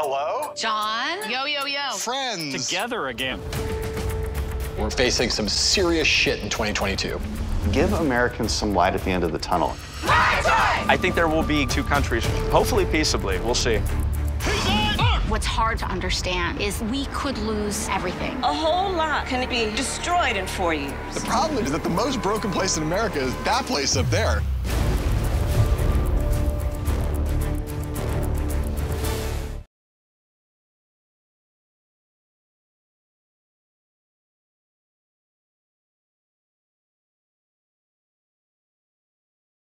Hello? John? Yo, yo, yo. Friends. Together again. We're facing some serious shit in 2022. Give Americans some light at the end of the tunnel. I think there will be two countries, hopefully peaceably. We'll see. What's hard to understand is we could lose everything. A whole lot can be destroyed in four years. The problem is that the most broken place in America is that place up there.